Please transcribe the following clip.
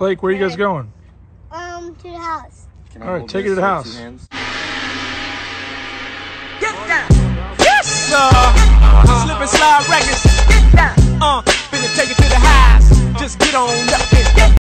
Blake, where are you guys going? Um, to the house. Can All right, take it to the house. Get down. Yes, sir. Slip and slide records. Get down. Uh, finna take it to the highs. Just get on up.